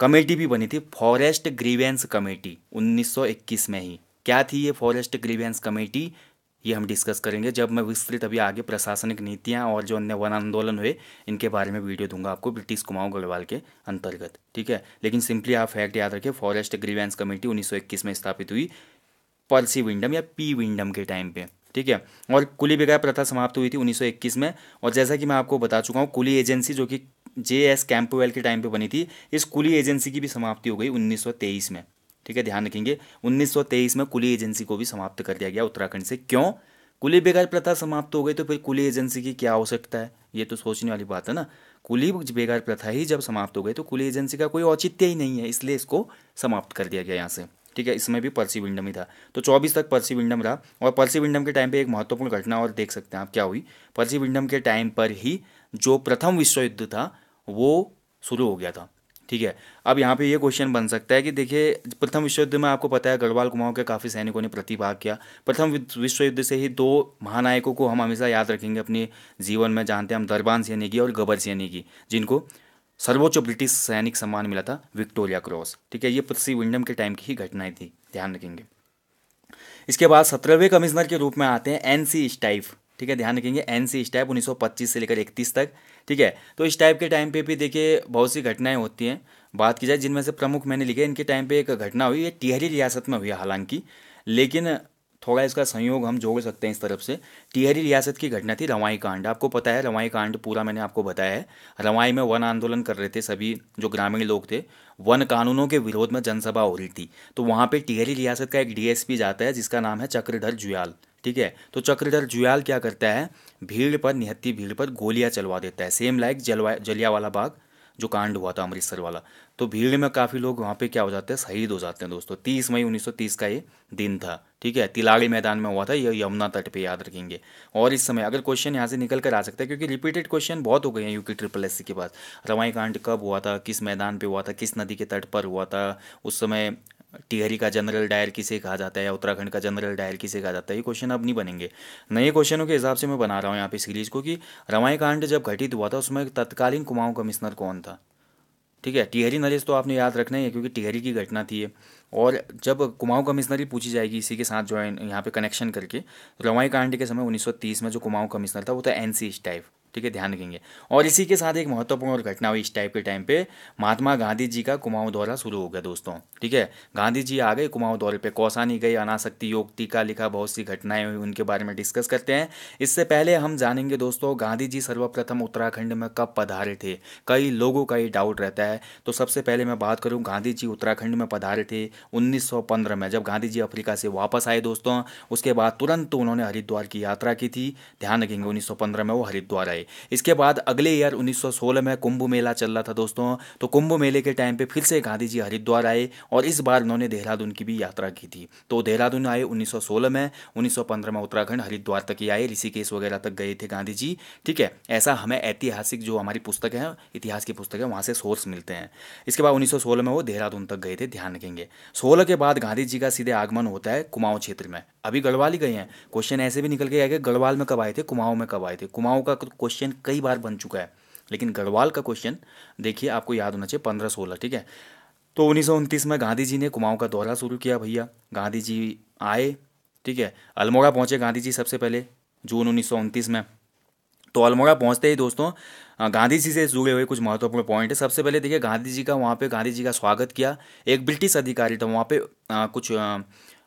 कमेटी भी बनी थी फॉरेस्ट ग्रीवेंस कमेटी 1921 में ही। क्या थी ये फॉरेस्ट ग्रीवेंस कमेटी ये हम डिस्कस करेंगे। जब मैं विस्तृत अभी आगे प्रशासनिक नीतियाँ और जो अन्य वन आंदोलन हुए, इनके बारे में वीडियो दूँगा आपको ब्रिटिश कुमाऊं गढ़वाल के अंतर्गत, ठीक है? लेकिन सिंपली आप फैक्ट याद रखें फॉरेस्ट ग्रीवेंस कमेटी 1921 में स्थापित हुई। पर्सी विंडम या पी विंडम के टाइम पे, ठीक है? और कुली बेगार प्रथा समाप्त हुई थी 1921 में, और जैसा कि मैं आपको बता चुका हूँ, कुली एजेंसी जो कि जे एस कैंपवेल के टाइम पे बनी थी, इस कुली एजेंसी की भी समाप्ति हो गई 1923 में, ठीक है? ध्यान रखेंगे 1923 में कुली एजेंसी को भी समाप्त कर दिया गया उत्तराखंड से। क्यों? कुली बेगार प्रथा समाप्त हो गई तो फिर कुली एजेंसी की क्या आवश्यकता है? ये तो सोचने वाली बात है ना। कुली बेगार प्रथा ही जब समाप्त हो गई तो कुली एजेंसी का कोई औचित्य ही नहीं है, इसलिए इसको समाप्त कर दिया गया यहाँ से। ठीक है, इसमें भी पर्सी विंडम ही था। तो चौबीस तक पर्सी विंडम रहा और पर्सी विंडम के टाइम पे एक महत्वपूर्ण घटना और देख सकते हैं आप क्या हुई। पर्सी विंडम के टाइम पर ही जो प्रथम विश्व युद्ध था, वो शुरू हो गया था। ठीक है, अब यहाँ पे ये क्वेश्चन बन सकता है कि देखिए, प्रथम विश्व युद्ध में आपको पता है गढ़वाल कुमाऊं के काफ़ी सैनिकों ने प्रतिभाग किया। प्रथम विश्व युद्ध से ही दो महानायकों को हम हमेशा याद रखेंगे अपने जीवन में, जानते हैं हम दरबान सैनी की और गबर सैनी की जिनको सर्वोच्च ब्रिटिश सैनिक सम्मान मिला था विक्टोरिया क्रॉस। ठीक है, ये पृथ्वी विंडम के टाइम की ही घटनाएँ थी, ध्यान रखेंगे। इसके बाद सत्रहवें कमिश्नर के रूप में आते हैं एन सी स्टाइफ। ठीक है, ध्यान रखेंगे एन सी स्टाइप उन्नीस सौ पच्चीस से लेकर इकतीस तक। ठीक है तो इस टाइप के टाइम पे भी देखिए बहुत सी घटनाएँ होती हैं। बात की जाए जिनमें से प्रमुख मैंने लिखे, इनके टाइम पे एक घटना हुई, ये टिहरी रियासत में हुई हालाँकि। लेकिन थोड़ा इसका संयोग हम जोड़ सकते हैं इस तरफ़ से। टिहरी रियासत की घटना थी रवाई कांड। आपको पता है रवाई कांड पूरा मैंने आपको बताया है। रवाई में वन आंदोलन कर रहे थे सभी जो ग्रामीण लोग थे। वन कानूनों के विरोध में जनसभा हो रही थी। तो वहाँ पे टिहरी रियासत का एक डीएसपी जाता है जिसका नाम है चक्रधर जुयाल, ठीक है? तो चक्रधर जुयाल क्या करता है? भीड़ पर निहत्ती भीड़ पर गोलियाँ चलवा देता है। सेम लाइक जलवा जलिया वाला बाग। जो कांड हुआ था अमृतसर वाला तो भीड़ में काफ़ी लोग वहाँ पे क्या हो जाते हैं, शहीद हो जाते हैं दोस्तों। तीस मई 1930 का ये दिन था, ठीक है? तिलाड़ी मैदान में हुआ था, ये यमुना तट पे याद रखेंगे। और इस समय अगर क्वेश्चन यहाँ से निकल कर आ सकता है, क्योंकि रिपीटेड क्वेश्चन बहुत हो गए हैं यूके ट्रिपल एससी के पास। रवाई कांड कब हुआ था, किस मैदान पर हुआ था, किस नदी के तट पर हुआ था, उस समय टिहरी का जनरल डायर किसे कहा जाता है या उत्तराखंड का जनरल डायर किसे कहा जाता है, ये क्वेश्चन अब नहीं बनेंगे। नए क्वेश्चनों के हिसाब से मैं बना रहा हूँ यहाँ पे सीरीज़ को कि रवाई कांड जब घटित हुआ था, उसमें तत्कालीन कुमाऊं कमिश्नर कौन था? ठीक है, टिहरी नरेश तो आपने याद रखना ही है, क्योंकि टिहरी की घटना थी और जब कुमाऊं कमिश्नरी पूछी जाएगी इसी के साथ जो है यहाँ पे कनेक्शन करके रवाई कांड के समय 1930 में जो कुमाऊं कमिश्नर था, वो था एन सी स्टाइफ ठीक है, ध्यान रखेंगे। और इसी के साथ एक महत्वपूर्ण और घटना हुई इस टाइप के टाइम पे। महात्मा गांधी जी का कुमाऊं दौरा शुरू हो गया दोस्तों, ठीक है? गांधी जी आ गए कुमाऊं दौरे पे, कौसानी गई अनाशक्ति योग, टीका लिखा, बहुत सी घटनाएँ हुई, उनके बारे में डिस्कस करते हैं। इससे पहले हम जानेंगे दोस्तों गांधी जी सर्वप्रथम उत्तराखंड में कब पधारे थे? कई लोगों का ये डाउट रहता है। तो सबसे पहले मैं बात करूँ गांधी जी उत्तराखंड में पधारे थे उन्नीस सौ पंद्रह में, जब गांधी जी अफ्रीका से वापस आए दोस्तों, उसके बाद तुरंत उन्होंने हरिद्वार की यात्रा की थी। ध्यान रखेंगे, उन्नीस सौ पंद्रह में वो हरिद्वार आए इसके बाद अगले ईयर 1916 में कुंभ मेला चल रहा था दोस्तों। तो कुंभ मेले के टाइम पे फिर से गांधी जी हरिद्वार आए और इस बार उन्होंने देहरादून की भी यात्रा की थी। तो देहरादून आए 1916 में 1915 में उत्तराखंड, हरिद्वार तक ही आए, ऋषिकेश वगैरह तक गए थे गांधी जी ठीक है, ऐसा हमें ऐतिहासिक जो हमारी पुस्तक है, इतिहास की पुस्तक है, वहाँ से सोर्स मिलते हैं। इसके बाद उन्नीस में वो देहरादून तक गए थे, ध्यान रखेंगे। सोलह के बाद गांधी जी का सीधे आगमन होता है कुमाऊं क्षेत्र में। अभी गढ़वाल ही गए हैं। क्वेश्चन ऐसे भी निकल के आए कि गढ़वाल में कब आए थे? कुमाऊं में कब आए थे? कुमाऊं का क्वेश्चन कई बार बन चुका है। लेकिन गढ़वाल का क्वेश्चन देखिए आपको याद होना चाहिए पंद्रह सोलह ठीक है? तो उन्नीस में गांधी जी ने कुमाऊं का दौरा शुरू किया भैया। गांधी जी आए ठीक है? अल्मोड़ा पहुँचे गांधी जी सबसे पहले जून उन्नीस सौ उनतीस में। तो अल्मोड़ा पहुँचते ही दोस्तों गांधी जी से जुड़े हुए कुछ महत्वपूर्ण पॉइंट है। सबसे पहले देखिए गांधी जी का वहाँ पे गांधी जी का स्वागत किया। एक ब्रिटिश अधिकारी था वहाँ पे आ, कुछ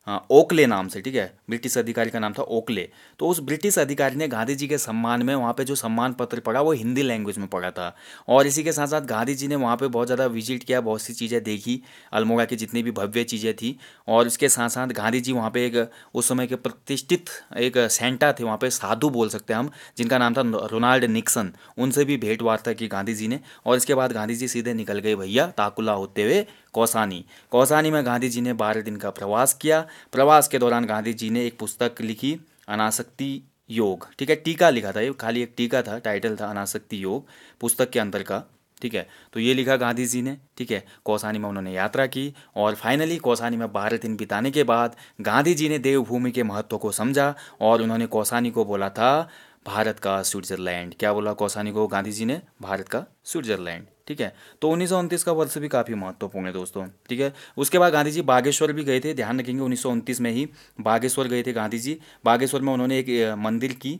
ओकले नाम से, ठीक है? ब्रिटिश अधिकारी का नाम था ओकले तो उस ब्रिटिश अधिकारी ने गांधी जी के सम्मान में वहाँ पे जो सम्मान पत्र पढ़ा, वो हिंदी लैंग्वेज में पढ़ा था। और इसी के साथ साथ गांधी जी ने वहाँ पे बहुत ज़्यादा विज़िट किया, बहुत सी चीज़ें देखी, अल्मोड़ा की जितनी भी भव्य चीज़ें थी। और उसके साथ साथ गांधी जी वहाँ पर एक, उस समय के प्रतिष्ठित एक सेंटा थे, वहाँ पर साधु बोल सकते हैं हम, जिनका नाम था रोनाल्ड निक्सन। उनसे भी भेंट वार्ता की गांधी जी ने। और इसके बाद गांधी जी सीधे निकल गए भैया ताकुला होते हुए। कौसानी। कौसानी में गांधी जी ने बारह दिन का प्रवास किया। प्रवास के दौरान गांधी जी ने एक पुस्तक लिखी, अनासक्ति योग। ठीक है, टीका लिखा था, ये खाली एक टीका था, टाइटल था, अनासक्ति योग, पुस्तक के अंदर का। ठीक है तो ये लिखा गांधी जी ने। ठीक है, कौसानी में उन्होंने यात्रा की और फाइनली कौसानी में बारह दिन बिताने के बाद गांधी जी ने देवभूमि के महत्व को समझा और उन्होंने कौसानी को बोला था भारत का स्विट्ज़रलैंड। क्या बोला कौसानी को? गांधी जी ने भारत का स्विट्ज़रलैंड। ठीक है? तो उन्नीस सौ उनतीस का वर्ष भी काफ़ी महत्वपूर्ण है दोस्तों। ठीक है? उसके बाद गांधी जी बागेश्वर भी गए थे। ध्यान रखेंगे, उन्नीस में ही बागेश्वर गए थे गांधी जी बागेश्वर में उन्होंने एक मंदिर की,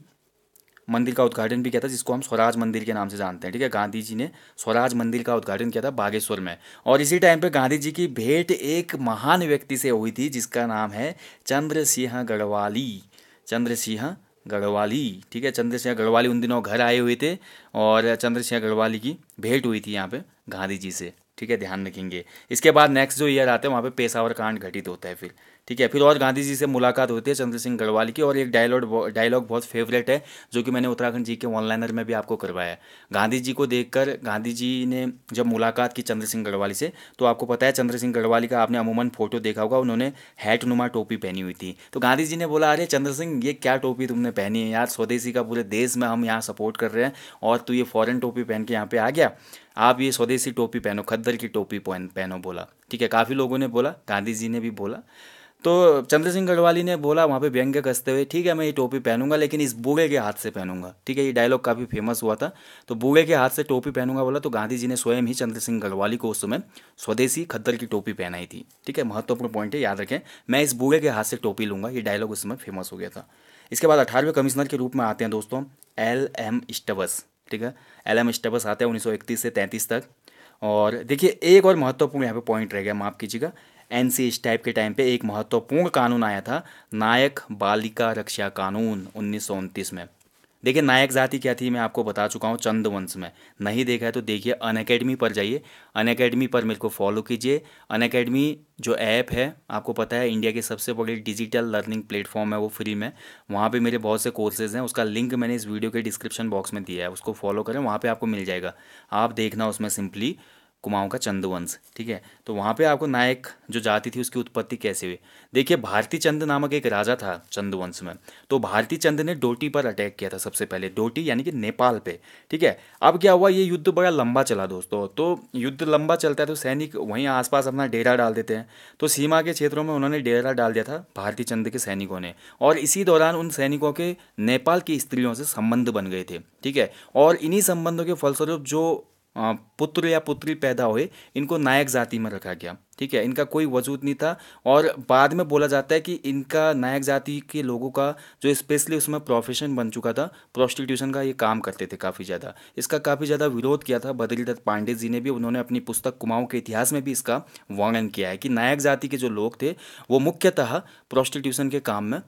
मंदिर का उद्घाटन भी किया था, जिसको हम स्वराज मंदिर के नाम से जानते हैं। ठीक है? गांधी जी ने स्वराज मंदिर का उद्घाटन किया था बागेश्वर में। और इसी टाइम पे गांधी जी की भेंट एक महान व्यक्ति से हुई थी, जिसका नाम है चंद्र सिंह गढ़वाली। चंद्र सिंह गढ़वाली, ठीक है? चंद्र सिंह गढ़वाली उन दिनों घर आए हुए थे और चंद्र सिंह गढ़वाली की भेंट हुई थी यहाँ पे गांधी जी से। ठीक है, ध्यान रखेंगे। इसके बाद नेक्स्ट जो ईयर आते हैं, वहाँ पे पेशावर कांड घटित होता है फिर। ठीक है, फिर और गांधी जी से मुलाकात होती है चंद्र सिंह गढ़वाल की और एक डायलॉग डायलॉग बहुत फेवरेट है, जो कि मैंने उत्तराखंड जी के ऑनलाइनर में भी आपको करवाया गांधी जी को देखकर, गांधी जी ने जब मुलाकात की चंद्र सिंह गढ़वाली से तो आपको पता है चंद्र सिंह गढ़वाली का आपने अमूमन फ़ोटो देखा होगा, उन्होंने हैट नुमा टोपी पहनी हुई थी। तो गांधी जी ने बोला, अरे चंद्र सिंह, ये क्या टोपी तुमने पहनी है यार? स्वदेशी का पूरे देश में हम यहाँ सपोर्ट कर रहे हैं और तू ये फॉरन टोपी पहन के यहाँ पे आ गया। आप ये स्वदेशी टोपी पहनो, खद्दर की टोपी पहनो बोला। ठीक है, काफ़ी लोगों ने बोला गांधी जी ने भी बोला। तो चंद्र सिंह गढ़वाली ने बोला, वहाँ पे व्यंग्य कसते हुए, ठीक है, मैं ये टोपी पहनूँगा, लेकिन इस बूढ़े के हाथ से पहनूँगा। ठीक है, ये डायलॉग काफ़ी फ़ेमस हुआ था। तो बूढ़े के हाथ से टोपी पहनूँगा बोला तो गांधी जी ने स्वयं ही चंद्र सिंह गढ़वाली को उस समय स्वदेशी खद्दर की टोपी पहनाई थी। ठीक है, महत्वपूर्ण पॉइंट है, याद रखें, मैं इस बूढ़े के हाथ से टोपी लूँगा, ये डायलॉग उस समय फ़ेमस हो गया था। इसके बाद अठारहवें कमिश्नर के रूप में आते हैं दोस्तों एल एम स्टबस ठीक है? एल एम स्टेबस आते हैं, उन्नीस सौ तैंतीस तक। और देखिए, एक और महत्वपूर्ण यहाँ पे पॉइंट रह गया, माफ़ कीजिएगा। एन सी इस टाइप के टाइम पे एक महत्वपूर्ण कानून आया था, नायक बालिका रक्षा कानून, उन्नीस में। देखिए, नायक जाति क्या थी, मैं आपको बता चुका हूँ चंद वंश में। नहीं देखा है तो देखिए अन अकेडमी पर जाइए। अन अकेडमी पर मेरे को फॉलो कीजिए। अन अकेडमी जो ऐप है, आपको पता है इंडिया के सबसे बड़ी डिजिटल लर्निंग प्लेटफॉर्म है वो फ्री में। वहाँ पे मेरे बहुत से कोर्सेज हैं, उसका लिंक मैंने इस वीडियो के डिस्क्रिप्शन बॉक्स में दिया है, उसको फॉलो करें, वहाँ पर आपको मिल जाएगा। आप देखना उसमें सिंपली कुमाऊं का चंदवंश, ठीक है? तो वहाँ पे आपको नायक जो जाति थी उसकी उत्पत्ति कैसे हुई? देखिए, भारती चंद नामक एक राजा था चंदवंश में। तो भारती चंद ने डोटी पर अटैक किया था सबसे पहले, डोटी यानी कि नेपाल पे, ठीक है? अब क्या हुआ, ये युद्ध बड़ा लंबा चला दोस्तों। तो युद्ध लंबा चलता है तो सैनिक वहीं आसपास अपना डेरा डाल देते हैं। तो सीमा के क्षेत्रों में उन्होंने डेरा डाल दिया था भारती चंद के सैनिकों ने। और इसी दौरान उन सैनिकों के नेपाल की स्त्रियों से संबंध बन गए थे, ठीक है? और इन्हीं संबंधों के फलस्वरूप जो पुत्र या पुत्री पैदा हुए, इनको नायक जाति में रखा गया। ठीक है? इनका कोई वजूद नहीं था और बाद में बोला जाता है कि इनका नायक जाति के लोगों का जो स्पेशली उसमें प्रोफेशन बन चुका था प्रोस्टिट्यूशन का ये काम करते थे काफ़ी ज़्यादा। इसका काफ़ी ज़्यादा विरोध किया था बद्रीदत्त पांडे जी ने भी, उन्होंने अपनी पुस्तक कुमाऊं के इतिहास में भी इसका वर्णन किया है कि नायक जाति के जो लोग थे, वो मुख्यतः प्रोस्टिट्यूशन के काम में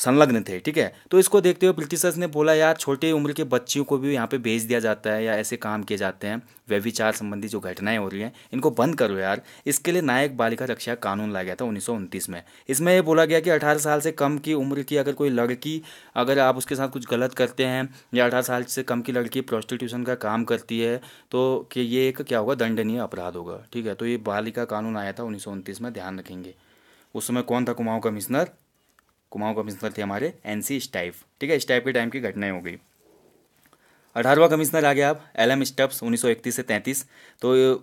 संलग्न थे, ठीक है? तो इसको देखते हुए ब्रिटिशर्स ने बोला, यार, छोटे उम्र के बच्चियों को भी यहाँ पे भेज दिया जाता है या ऐसे काम किए जाते हैं व्यविचार संबंधी जो घटनाएँ हो रही हैं, इनको बंद करो यार। इसके लिए नायक बालिका रक्षा कानून लाया गया था उन्नीस में। इसमें यह बोला गया कि अठारह साल से कम की उम्र की अगर कोई लड़की, अगर आप उसके साथ कुछ गलत करते हैं या अठारह साल से कम की लड़की प्रोस्टिट्यूशन का काम करती है तो कि ये एक क्या होगा, दंडनीय अपराध होगा, ठीक है? तो ये बालिका कानून आया था उन्नीस सौ उनतीस में, ध्यान रखेंगे। उस समय कौन था कुमाऊं कमिश्नर? कुमाऊं कमिश्नर थे हमारे एन सी स्टाइफ ठीक है स्टाइफ के टाइम की घटनाएँ हो गई। अठारहवा कमिश्नर आ गया आप एल एम स्टप्स उन्नीस सौ इकतीस से तैंतीस। तो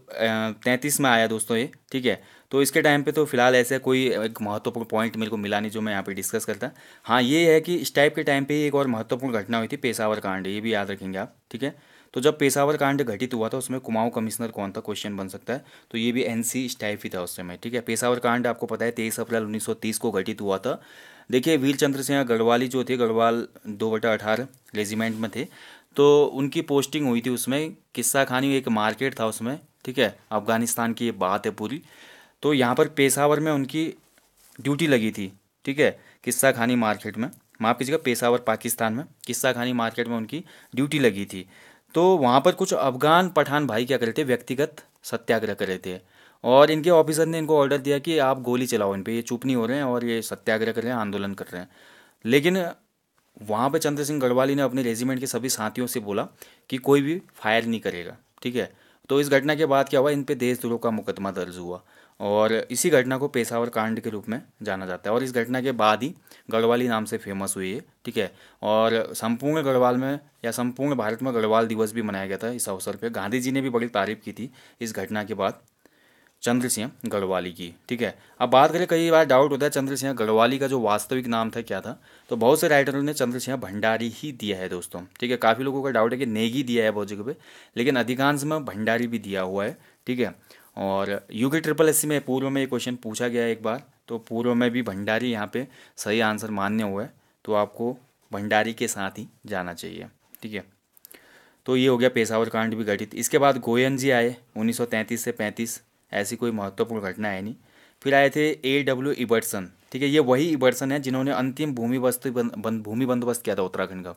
तैंतीस में आया दोस्तों ये, ठीक है? तो इसके टाइम पे तो फ़िलहाल ऐसे कोई एक महत्वपूर्ण पॉइंट मेरे को मिला नहीं जो मैं यहाँ पे डिस्कस करता। हाँ ये है कि इस टाइप के टाइम पे एक और महत्वपूर्ण घटना हुई थी, पेशावर कांड, ये भी याद रखेंगे आप, ठीक है? तो जब पेशावर कांड घटित हुआ था, उसमें कुमाऊं कमिश्नर कौन था क्वेश्चन बन सकता है। तो ये भी एन सी स्टाइफ ही था उस समय, ठीक है? पेशावर कांड आपको पता है, तेईस अप्रैल उन्नीस सौ तीस को घटित हुआ था। देखिए वीर चंद्र सिंह गढ़वाली जो थे गढ़वाल दो बटा अठारह रेजिमेंट में थे तो उनकी पोस्टिंग हुई थी उसमें। किस्सा खानी एक मार्केट था उसमें, ठीक है? अफ़गानिस्तान की ये बात है पूरी। तो यहाँ पर पेशावर में उनकी ड्यूटी लगी थी, ठीक है? किस्सा खानी मार्केट में। माफ़ कीजिएगा, पेशावर पाकिस्तान में। किस्सा खानी मार्केट में उनकी ड्यूटी लगी थी। तो वहाँ पर कुछ अफ़गान पठान भाई क्या कर रहे थे? व्यक्तिगत सत्याग्रह कर रहे थे। और इनके ऑफिसर ने इनको ऑर्डर दिया कि आप गोली चलाओ इन पर ये चुप नहीं हो रहे हैं और ये सत्याग्रह कर रहे हैं, आंदोलन कर रहे हैं। लेकिन वहाँ पे चंद्र सिंह गढ़वाली ने अपने रेजिमेंट के सभी साथियों से बोला कि कोई भी फायर नहीं करेगा, ठीक है? तो इस घटना के बाद क्या हुआ, इन पे देशद्रोह का मुकदमा दर्ज हुआ और इसी घटना को पेशावर कांड के रूप में जाना जाता है और इस घटना के बाद ही गढ़वाली नाम से फ़ेमस हुई है ठीक है? और संपूर्ण गढ़वाल में या संपूर्ण भारत में गढ़वाल दिवस भी मनाया गया था इस अवसर पर गांधी जी ने भी बड़ी तारीफ़ की थी इस घटना के बाद। चंद्र सिंह गढ़वाली की, ठीक है? अब बात करें, कई बार डाउट होता है चंद्र सिंह गढ़वाली का जो वास्तविक नाम था क्या था? तो बहुत से राइटरों ने चंद्र सिंह भंडारी ही दिया है दोस्तों, ठीक है? काफ़ी लोगों का डाउट है कि नेगी दिया है बहुत जगह पे लेकिन अधिकांश में भंडारी भी दिया हुआ है, ठीक है? और यू के ट्रिपल एससी में पूर्व में ये क्वेश्चन पूछा गया एक बार तो पूर्व में भी भंडारी यहाँ पे सही आंसर मान्य हुआ है तो आपको भंडारी के साथ ही जाना चाहिए, ठीक है? तो ये हो गया पेशावर कांड भी गठित। इसके बाद गोयन जी आए 1933 से 35 ऐसी कोई महत्वपूर्ण घटना है नहीं। फिर आए थे ए डब्ल्यू इबर्टसन ठीक है, ये वही इबर्टसन है जिन्होंने अंतिम भूमि वस्तु भूमि बंदोबस्त किया था उत्तराखंड का।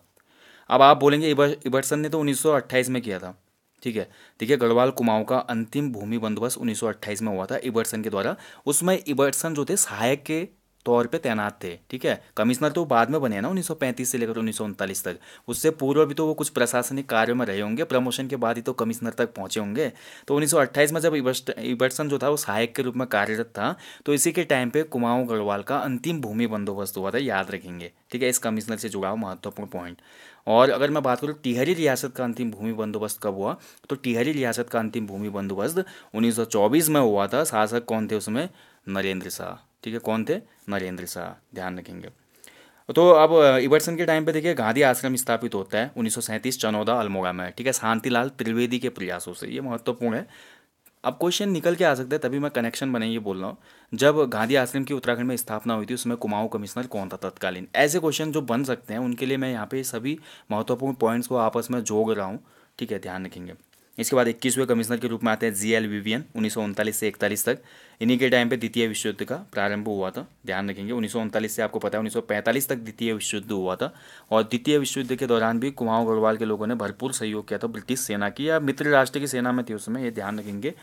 अब आप बोलेंगे इबर्टसन ने तो 1928 में किया था, ठीक है। देखिए, गढ़वाल कुमाऊं का अंतिम भूमि बंदोबस्त 1928 में हुआ था इबर्टसन के द्वारा। उसमें इबर्टसन जो थे सहायक के तौर पे तैनात थे, ठीक है? कमिश्नर तो बाद में बने ना 1935 से लेकर उन्नीस सौ उनतालीस तक। उससे पूर्व भी तो वो कुछ प्रशासनिक कार्यों में रहे होंगे, प्रमोशन के बाद ही तो कमिश्नर तक पहुँचे होंगे। तो 1928 में जब इबर्सन जो था, वो सहायक के रूप में कार्यरत था तो इसी के टाइम पे कुमाऊं गढ़वाल का अंतिम भूमि बंदोबस्त हुआ था, याद रखेंगे, ठीक है? इस कमिश्नर से जुड़ा हुआ महत्वपूर्ण पॉइंट और अगर मैं बात करूँ टिहरी रियासत का अंतिम भूमि बंदोबस्त कब हुआ तो टिहरी रियासत का अंतिम भूमि बंदोबस्त 1924 में हुआ था, शासक कौन थे उसमें? नरेंद्र शाह। ठीक है, कौन थे? नरेंद्र शाह ध्यान रखेंगे तो अब इबरसन के टाइम पे देखिए, गांधी आश्रम स्थापित होता है, उन्नीस सौ सैंतीस चनौदा अल्मोड़ा में। ठीक है, शांतिलाल त्रिवेदी के प्रयासों से, ये महत्वपूर्ण है। अब क्वेश्चन निकल के आ सकता है, तभी मैं कनेक्शन बनाइए बोल रहा हूँ। जब गांधी आश्रम की उत्तराखंड में स्थापना हुई थी, उसमें कुमाऊं कमिश्नर कौन था तत्कालीन? ऐसे क्वेश्चन जो बन सकते हैं, उनके लिए मैं यहाँ पे सभी महत्वपूर्ण पॉइंट्स को आपस में जोड़ रहा हूँ। ठीक है, ध्यान रखेंगे। इसके बाद इक्कीसवें कमिश्नर के रूप में आते हैं जी एल विवियन उन्नीस सौ उनतालीस से इकतालीस तक। इन्हीं के टाइम पे द्वितीय विश्व युद्ध का प्रारंभ हुआ था। ध्यान रखेंगे, उन्नीस सौ उनतालीस से आपको पता है, उन्नीस सौ पैंतालीस तक द्वितीय विश्व युद्ध हुआ था और द्वितीय विश्व युद्ध के दौरान भी कुमाऊं गढ़वाल के लोगों ने भरपूर सहयोग किया था, ब्रिटिश सेना की या मित्र राष्ट्र की सेना में थी उस समय, ये ध्यान रखेंगे।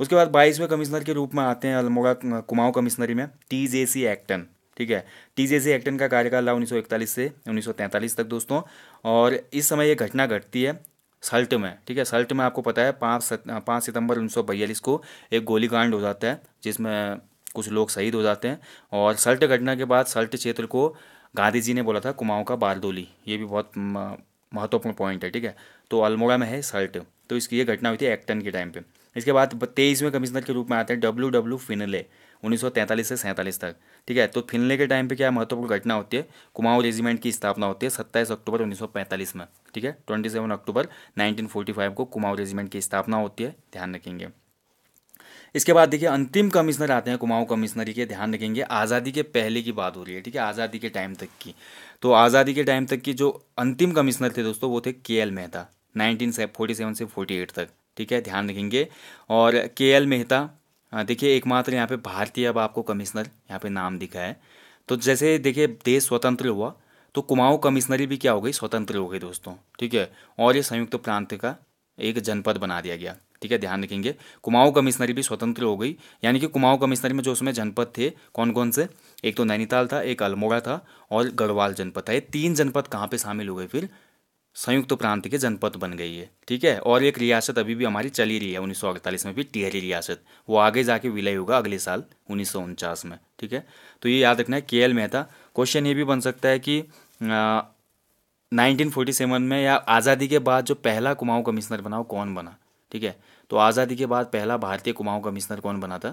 उसके बाद बाईसवें कमिश्नर के रूप में आते हैं अल्मोड़ा, कुमाऊं कमिश्नरी में टी जे सी एक्टन, ठीक है? टी जे सी एक्टन का कार्यकाल रहा उन्नीस सौ इकतालीस से उन्नीस सौ तैंतालीस तक दोस्तों और इस समय ये घटना घटती है। सल्ट में, ठीक है? सल्ट में आपको पता है, पाँच पाँच सितंबर उन्नीस सौ बयालीस को एक गोलीकांड हो जाता है, जिसमें कुछ लोग शहीद हो जाते हैं और सल्ट घटना के बाद सल्ट क्षेत्र को गांधी जी ने बोला था, कुमाऊं का बारदोली ये भी बहुत महत्वपूर्ण पॉइंट है, ठीक है? तो अल्मोड़ा में है सल्ट। तो इसकी ये घटना हुई थी एक्टन के टाइम पे। इसके बाद तेईसवें कमिश्नर के रूप में आते हैं डब्ल्यू डब्ल्यू फिनले 1943 से सैंतालीस तक। ठीक है? तो फिनले के टाइम पे क्या महत्वपूर्ण घटना होती है? कुमाऊं रेजिमेंट की स्थापना होती है सत्ताईस अक्टूबर 1945 में, ठीक है? 27 अक्टूबर 1945 को कुमाऊं रेजिमेंट की स्थापना होती है, ध्यान रखेंगे। इसके बाद देखिए, अंतिम कमिश्नर आते हैं, कुमाऊं कमिश्नरी के, ध्यान रखेंगे। आज़ादी के पहले की बात हो रही है, ठीक है? आज़ादी के टाइम तक की। तो आज़ादी के टाइम तक की जो अंतिम कमिश्नर थे दोस्तों, वो थे K L Mehta, nineteen forty seven से, फोर्टी एट तक, ठीक है? ध्यान रखेंगे। और के एल मेहता देखिए, एकमात्र यहाँ पे भारतीय अब आपको कमिश्नर यहाँ पे नाम दिखा है। तो जैसे देखिए, देश स्वतंत्र हुआ तो कुमाऊं कमिश्नरी भी क्या हो गई? स्वतंत्र हो गई दोस्तों, ठीक है? और ये संयुक्त प्रांत का एक जनपद बना दिया गया, ठीक है? ध्यान रखेंगे, कुमाऊं कमिश्नरी भी स्वतंत्र हो गई। यानी कि कुमाऊं कमिश्नरी में जो उसमें जनपद थे कौन कौन से? एक तो नैनीताल था, एक अल्मोड़ा था और गढ़वाल जनपद था। ये तीन जनपद कहाँ पे शामिल हो गए फिर? संयुक्त प्रांत के जनपद बन गई है, ठीक है? और एक रियासत अभी भी हमारी चली रही है, उन्नीस सौ अड़तालीस में भी टिहरी रियासत। वो आगे जाके विलय होगा अगले साल, उन्नीस सौ उनचास में, ठीक है? तो ये याद रखना है के एल मेहता, क्वेश्चन ये भी बन सकता है कि फोर्टी सेवन में या आज़ादी के बाद जो पहला कुमाऊं कमिश्नर बना, वो कौन बना, ठीक है? तो आज़ादी के बाद पहला भारतीय कुमाऊं कमिश्नर कौन बना था?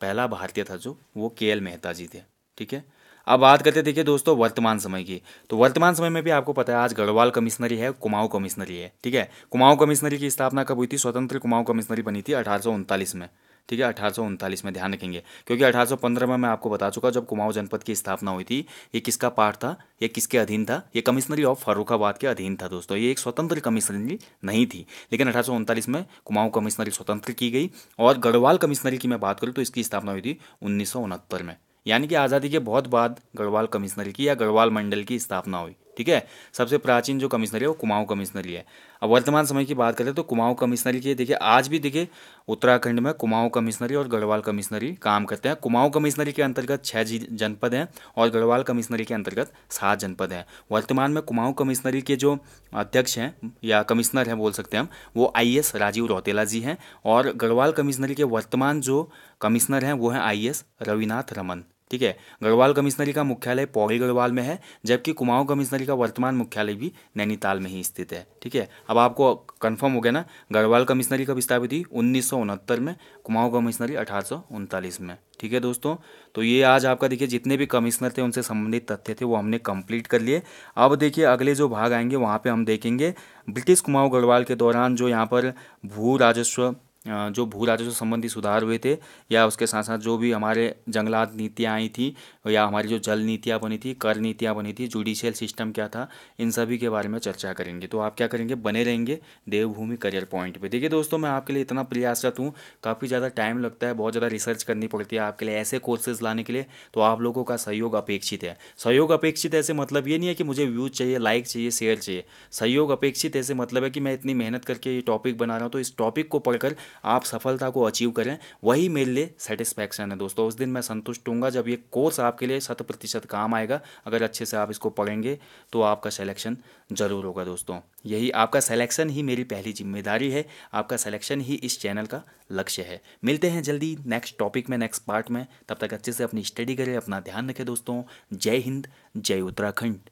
पहला भारतीय था जो, वो के एल मेहता जी थे, ठीक है? अब बात करते देखिए दोस्तों, वर्तमान समय की। तो वर्तमान समय में भी आपको पता है, आज गढ़वाल कमिश्नरी है, कुमाऊं कमिश्नरी है, ठीक है? कुमाऊं कमिश्नरी की स्थापना कब हुई थी? स्वतंत्र कुमाऊं कमिश्नरी बनी थी अठारह में, ठीक है? अठारह सौ उनतालीस में, ध्यान रखेंगे। क्योंकि अठारह सौ पंद्रह में मैं आपको बता चुका जब कुमाऊं जनपद की स्थापना हुई थी, ये किसका पार्ट था? ये किसके अधीन था? ये कमिश्नरी ऑफ़ फरुखाबाद के अधीन था दोस्तों। ये एक स्वतंत्र कमिश्नरी नहीं थी, लेकिन अठारह में कुमाऊं कमिश्नरी स्वतंत्र की गई। और गढ़वाल कमिश्नरी की मैं बात करूँ तो इसकी स्थापना हुई थी उन्नीस सौ उनहत्तर में यानी कि आज़ादी के बहुत बाद गढ़वाल कमिश्नरी की या गढ़वाल मंडल की स्थापना हुई, ठीक है? सबसे प्राचीन जो कमिश्नरी है वो कुमाऊं कमिश्नरी है। अब वर्तमान समय की बात करें तो कुमाऊं कमिश्नरी की, देखिए, आज भी, देखिए, उत्तराखंड में कुमाऊं कमिश्नरी और गढ़वाल कमिश्नरी काम करते हैं। कुमाऊं कमिश्नरी के अंतर्गत छः जनपद हैं और गढ़वाल कमिश्नरी के अंतर्गत सात जनपद हैं। वर्तमान में कुमाऊं कमिश्नरी के जो अध्यक्ष हैं या कमिश्नर हैं बोल सकते हैं हम, वो आई राजीव रौतेला जी हैं और गढ़वाल कमिश्नरी के वर्तमान जो कमिश्नर हैं वो हैं आई रविनाथ रमन। ठीक है? गढ़वाल कमिश्नरी का मुख्यालय पौड़ी गढ़वाल में है, जबकि कुमाऊं कमिश्नरी का वर्तमान मुख्यालय भी नैनीताल में ही स्थित है, ठीक है? अब आपको कंफर्म हो गया ना, गढ़वाल कमिश्नरी कब स्थापित हुई उन्नीस सौ उनहत्तर में, कुमाऊं कमिश्नरी अठारह सौ उनतालीस में, ठीक है दोस्तों? तो ये आज आपका देखिए, जितने भी कमिश्नर थे, उनसे संबंधित तथ्य थे, वो हमने कंप्लीट कर लिए। अब देखिए, अगले जो भाग आएँगे, वहाँ पे हम देखेंगे ब्रिटिश कुमाऊं गढ़वाल के दौरान जो यहाँ पर भू राजस्व जो भू राजस्व संबंधी सुधार हुए थे, या उसके साथ साथ जो भी हमारे जंगलात नीतियाँ आई थी, या हमारी जो जल नीतियाँ बनी थी, कर नीतियाँ बनी थी जुडिशियल सिस्टम क्या था, इन सभी के बारे में चर्चा करेंगे। तो आप क्या करेंगे? बने रहेंगे देवभूमि करियर पॉइंट पे। देखिए दोस्तों, मैं आपके लिए इतना प्रयासरत हूँ, काफ़ी ज़्यादा टाइम लगता है, बहुत ज़्यादा रिसर्च करनी पड़ती है आपके लिए, ऐसे कोर्सेज लाने के लिए तो आप लोगों का सहयोग अपेक्षित है। सहयोग अपेक्षित ऐसे मतलब ये नहीं है कि मुझे व्यूज़ चाहिए लाइक चाहिए शेयर चाहिए। सहयोग अपेक्षित ऐसे मतलब है कि मैं इतनी मेहनत करके ये टॉपिक बना रहा हूँ तो इस टॉपिक को पढ़कर आप सफलता को अचीव करें, वही मेरे लिए सेटिस्फैक्शन है दोस्तों। उस दिन मैं संतुष्ट हूँ जब ये कोर्स आपके लिए शत प्रतिशत काम आएगा। अगर अच्छे से आप इसको पढ़ेंगे तो आपका सिलेक्शन ज़रूर होगा दोस्तों। यही आपका सिलेक्शन ही मेरी पहली ज़िम्मेदारी है। आपका सिलेक्शन ही इस चैनल का लक्ष्य है। मिलते हैं जल्दी नेक्स्ट टॉपिक में नेक्स्ट पार्ट में। तब तक अच्छे से अपनी स्टडी करें, अपना ध्यान रखें दोस्तों। जय हिंद, जय उत्तराखंड।